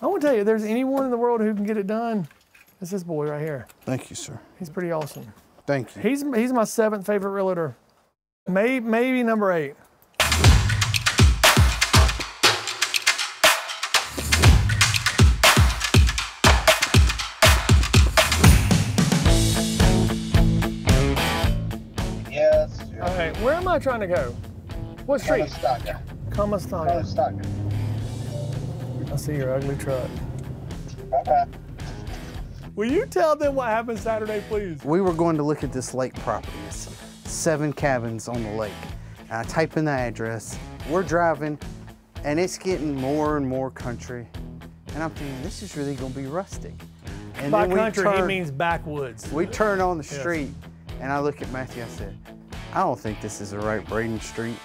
I want to tell you, if there's anyone in the world who can get it done, it's this boy right here. Thank you, sir. He's pretty awesome. Thank you. He's he's my seventh favorite realtor. Maybe maybe number eight. Yes. All right, where am I trying to go? What street? Conestoga. Conestoga. Conestoga. I see your ugly truck. Okay. Will you tell them what happened Saturday, please? We were going to look at this lake property. It's seven cabins on the lake. And I type in the address. We're driving, and it's getting more and more country. And I'm thinking, this is really going to be rustic. And By country, he means backwoods. We turn on the Yes. street, and I look at Matthew. I said, I don't think this is the right Braden Street.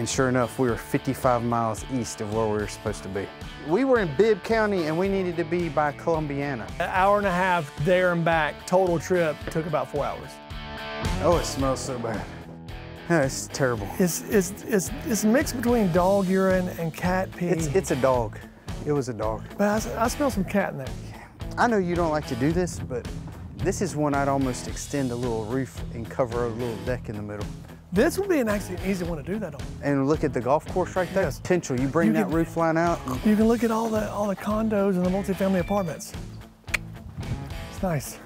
And sure enough, we were 55 miles east of where we were supposed to be. We were in Bibb County, and we needed to be by Columbiana. An hour and a half there and back, total trip, took about four hours. Oh, it smells so bad. Yeah, it's terrible. It's, it's, it's, it's a mix between dog urine and cat pee. It's, it's a dog. It was a dog. but I, I smell some cat in there. I know you don't like to do this, but this is one I'd almost extend a little roof and cover a little deck in the middle. This would be an actually an easy one to do that on. And look at the golf course right there. Yes. Potential. You bring You that can- roof line out. You can look at all the all the condos and the multifamily apartments. It's nice.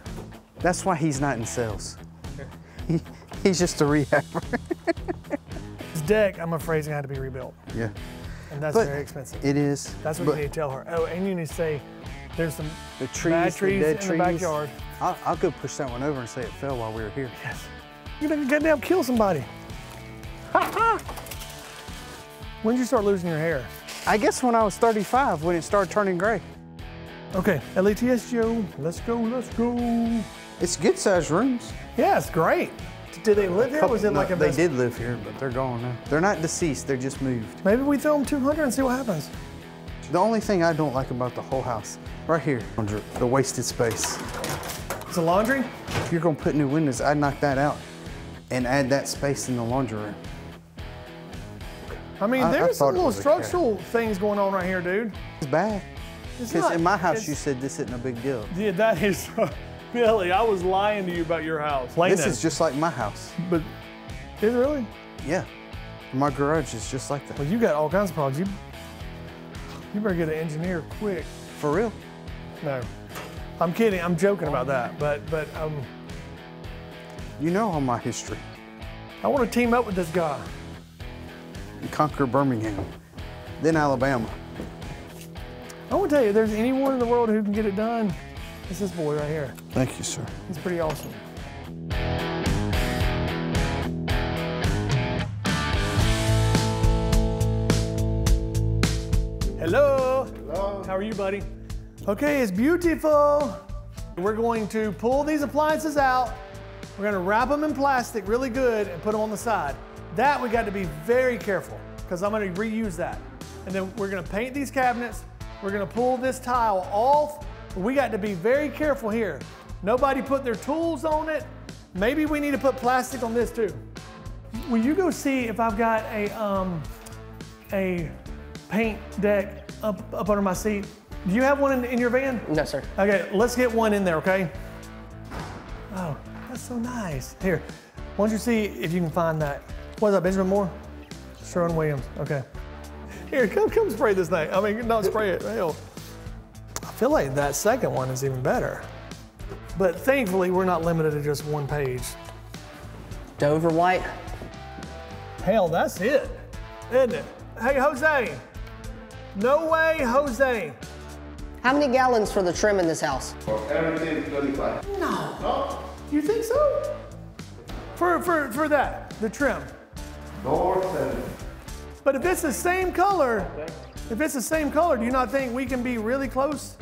That's why he's not in sales. He, he's just a rehabber. This deck, I'm afraid, is gonna have to be rebuilt, yeah. and that's But very expensive. It is. That's what but you need to tell her. Oh, and you need to say there's some The trees, bad the trees dead in trees. the backyard. I'll, I'll go push that one over and say it fell while we were here. Yes. You're gonna goddamn kill somebody. Ha ha! When did you start losing your hair? I guess when I was 35, when it started turning gray. Okay, LATS Joe, let's go, let's go. It's good sized rooms. Yeah, it's great. Did they live here? Was it No, like a they did live here, but they're gone now. They're not deceased, they're just moved. Maybe we throw them 200 and see what happens. The only thing I don't like about the whole house, right here, the wasted space. It's a laundry? If you're gonna put new windows, I'd knock that out and add that space in the laundry room. I mean, I- I there's thought some little structural things going on right here, dude. It's bad. Because in my house, you said this isn't a big deal. Yeah, that is. Billy, I was lying to you about your house. This Plano. is just like my house. But is it really? Yeah. My garage is just like that. Well, you got all kinds of problems. You, you better get an engineer quick. For real. No, I'm kidding. I'm joking about that. But but um, You know all my history. I want to team up with this guy. You conquer Birmingham, then Alabama. I want to tell you, if there's anyone in the world who can get it done, it's this boy right here. Thank you, sir. He's pretty awesome. Hello. Hello. How are you, buddy? Okay, it's beautiful. We're going to pull these appliances out. We're gonna wrap them in plastic really good and put them on the side. That we got to be very careful because I'm gonna reuse that. And then we're gonna paint these cabinets. We're gonna pull this tile off. We got to be very careful here. Nobody put their tools on it. Maybe we need to put plastic on this too. Will you go see if I've got a um, a paint deck up up under my seat? Do you have one in, in your van? No, sir. Okay, let's get one in there, okay? Oh, that's so nice. Here, why don't you see if you can find that? What is that, Benjamin Moore? Sherwin Williams, okay. Here, come come spray this thing. I mean, don't spray it, hell. I feel like that second one is even better. But thankfully, we're not limited to just one page. Dover white. Hell, that's it, isn't it? Hey, Jose. No way, Jose. How many gallons for the trim in this house? For Everything is 25. No. No? You think so? For, for, for that, the trim. Doors and But if it's the same color, if it's the same color, do you not think we can be really close?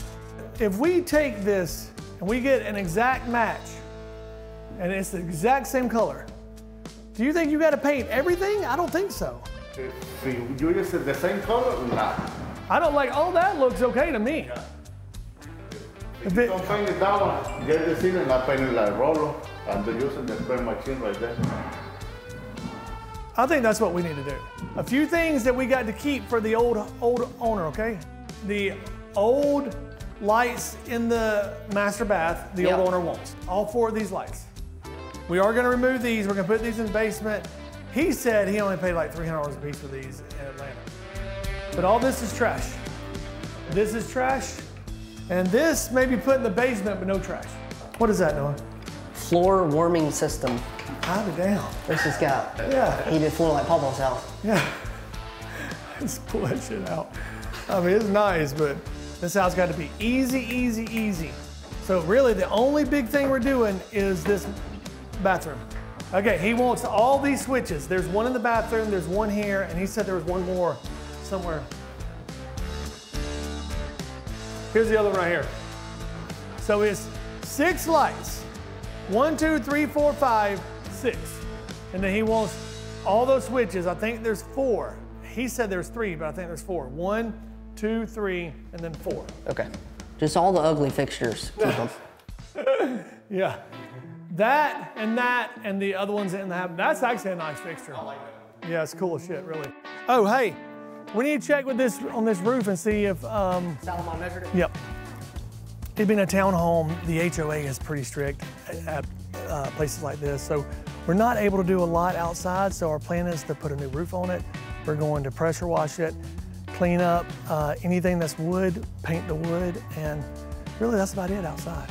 If we take this and we get an exact match, and it's the exact same color, do you think you got to paint everything? I don't think so. if you you use the same color, nah. I don't like, oh, that looks okay to me. If it, Don't paint it that one. Get the ceiling, I paint it like Rolo, and they're using the spray machine right there. I think that's what we need to do. A few things that we got to keep for the old old owner, okay? the old lights in the master bath, the Yep. old owner wants. All four of these lights. We are gonna remove these. We're gonna put these in the basement. He said he only paid like $300 a piece for these in Atlanta. But all this is trash. This is trash. And this may be put in the basement, but no trash. What is that, Noah? Floor warming system. Hide it down. This has got Yeah. heated floor like Papa's house. Yeah. Let's pull that shit out. I mean, it's nice, but this house got to be easy, easy, easy. So really, the only big thing we're doing is this bathroom. Okay, he wants all these switches. There's one in the bathroom, there's one here, and he said there was one more somewhere. Here's the other one right here. So it's six lights. One, two, three, four, five, six. And then he wants all those switches. I think there's four. He said there's three, but I think there's four. One, two, three, and then four. Okay. Just all the ugly fixtures. Yeah. That and that and the other ones in the have. That's actually a nice fixture. I like that. Yeah, it's cool as shit, really. Oh, hey, we need to check with this on this roof and see if um, Salomon measured it? Yep. It being a townhome, the HOA is pretty strict at uh, places like this. So we're not able to do a lot outside. So our plan is to put a new roof on it. We're going to pressure wash it, clean up uh, anything that's wood, paint the wood, and really that's about it outside.